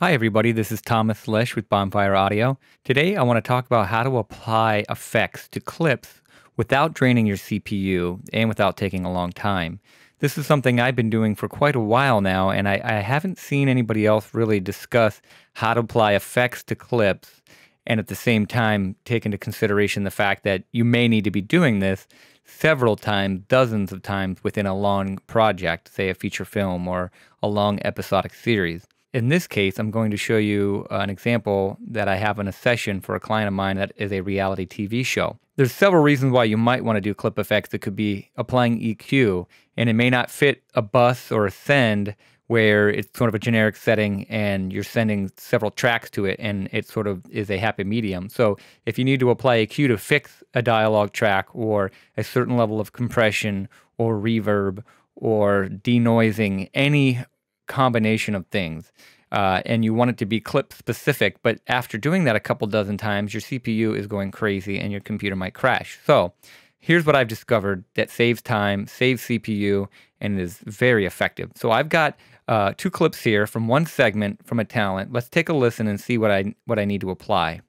Hi, everybody. This is Thomas Lesh with Bonfire Audio. Today, I want to talk about how to apply effects to clips without draining your CPU and without taking a long time. This is something I've been doing for quite a while now, and I, I haven't seen anybody else really discuss how to apply effects to clips and at the same time take into consideration the fact that you may need to be doing this several times, dozens of times within a long project, say a feature film or a long episodic series. In this case, I'm going to show you an example that I have in a session for a client of mine that is a reality TV show. There's several reasons why you might want to do clip effects. It could be applying EQ, and it may not fit a bus or a send where it's sort of a generic setting and you're sending several tracks to it and it sort of is a happy medium. So if you need to apply EQ to fix a dialogue track or a certain level of compression or reverb or denoising, any combination of things. Uh, and you want it to be clip specific, but after doing that a couple dozen times, your CPU is going crazy and your computer might crash. So here's what I've discovered that saves time, saves CPU, and is very effective. So I've got uh, two clips here from one segment from a talent. Let's take a listen and see what I what I need to apply.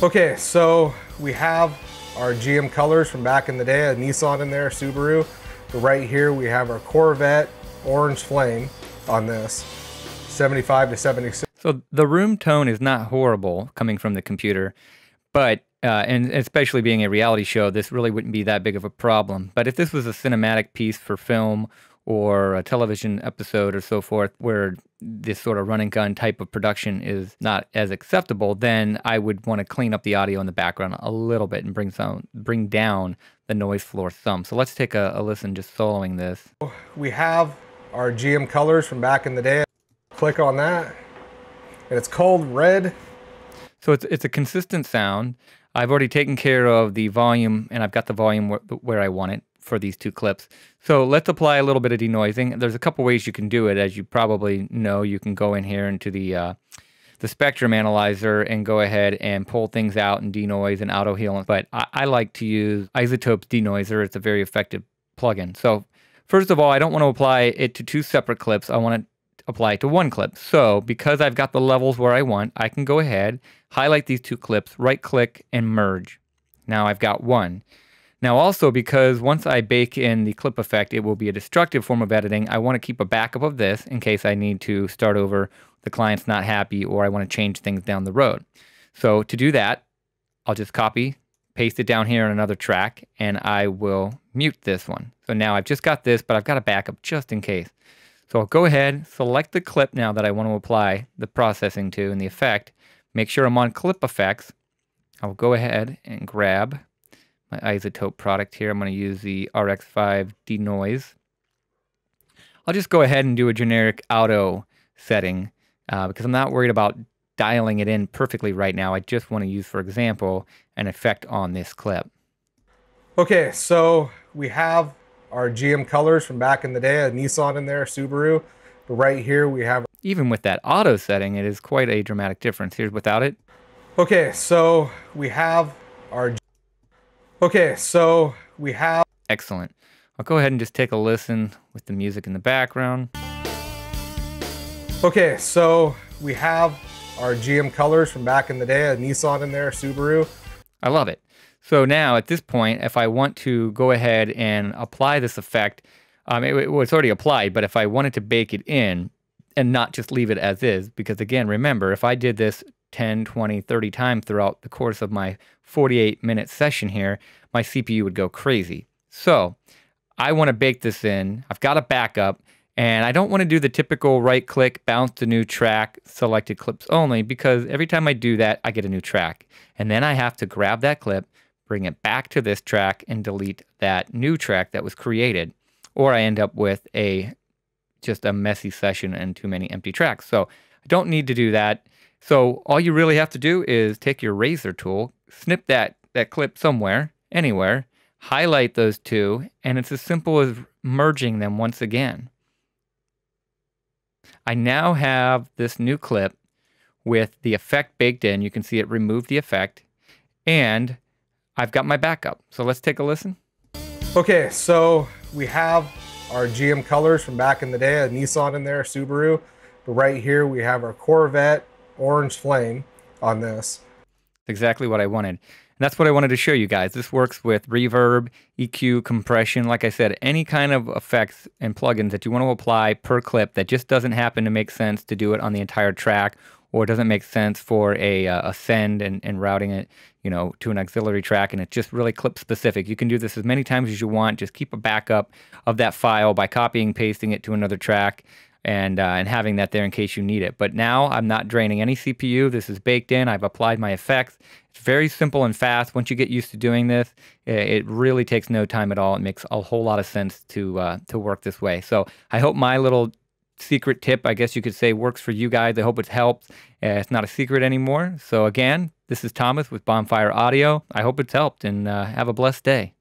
Okay, so we have our GM colors from back in the day, a Nissan in there, Subaru. But right here we have our Corvette Orange Flame on this, 75 to 76. So the room tone is not horrible coming from the computer, but uh, and especially being a reality show, this really wouldn't be that big of a problem. But if this was a cinematic piece for film or a television episode or so forth, where this sort of run and gun type of production is not as acceptable, then I would want to clean up the audio in the background a little bit and bring some bring down the noise floor some. So let's take a, a listen just soloing this. We have our GM colors from back in the day. Click on that, and it's called red. So it's it's a consistent sound. I've already taken care of the volume, and I've got the volume where, where I want it for these two clips. So let's apply a little bit of denoising. There's a couple ways you can do it. As you probably know, you can go in here into the uh, the spectrum analyzer and go ahead and pull things out and denoise and auto heal. But I, I like to use iZotope's denoiser. It's a very effective plugin. So first of all, I don't want to apply it to two separate clips. I want to apply it to one clip. So because I've got the levels where I want, I can go ahead, highlight these two clips, right click and merge. Now I've got one. Now also because once I bake in the clip effect, it will be a destructive form of editing, I want to keep a backup of this in case I need to start over, the client's not happy, or I want to change things down the road. So to do that, I'll just copy, paste it down here on another track, and I will mute this one. So now I've just got this, but I've got a backup just in case. So I'll go ahead, select the clip now that I want to apply the processing to and the effect. Make sure I'm on clip effects. I'll go ahead and grab my iZotope product here. I'm going to use the RX5 denoise. I'll just go ahead and do a generic auto setting uh, because I'm not worried about dialing it in perfectly right now. I just want to use, for example, an effect on this clip. Okay, so we have our GM colors from back in the day, a Nissan in there, Subaru. But right here we have... Even with that auto setting, it is quite a dramatic difference. Here's without it. Okay, so we have our Okay, so we have. Excellent. I'll go ahead and just take a listen with the music in the background. Okay, so we have our GM colors from back in the day, a Nissan in there, Subaru. I love it. So now at this point, if I want to go ahead and apply this effect, um, it, it was already applied, but if I wanted to bake it in and not just leave it as is, because again, remember, if I did this 10, 20, 30 times throughout the course of my 48 minute session here, my CPU would go crazy. So I want to bake this in. I've got a backup and I don't want to do the typical right click, bounce to new track, selected clips only, because every time I do that, I get a new track. And then I have to grab that clip, bring it back to this track and delete that new track that was created. Or I end up with a just a messy session and too many empty tracks. So I don't need to do that. So all you really have to do is take your razor tool, snip that, that clip somewhere, anywhere, highlight those two, and it's as simple as merging them once again. I now have this new clip with the effect baked in. You can see it removed the effect, and I've got my backup. So let's take a listen. Okay, so we have our GM colors from back in the day, a Nissan in there, Subaru. But right here we have our Corvette Orange Flame on this. Exactly what I wanted. And that's what I wanted to show you guys. This works with reverb, EQ, compression. Like I said, any kind of effects and plugins that you want to apply per clip that just doesn't happen to make sense to do it on the entire track or doesn't make sense for a, uh, a send and, and routing it, you know, to an auxiliary track, and it's just really clip specific. You can do this as many times as you want. Just keep a backup of that file by copying, pasting it to another track, and uh, and having that there in case you need it. But now I'm not draining any CPU. This is baked in. I've applied my effects. It's very simple and fast. Once you get used to doing this, it really takes no time at all. It makes a whole lot of sense to uh, to work this way. So I hope my little secret tip, I guess you could say, works for you guys. I hope it's helped. Uh, it's not a secret anymore. So, again, this is Thomas with Bonfire Audio. I hope it's helped and uh, have a blessed day.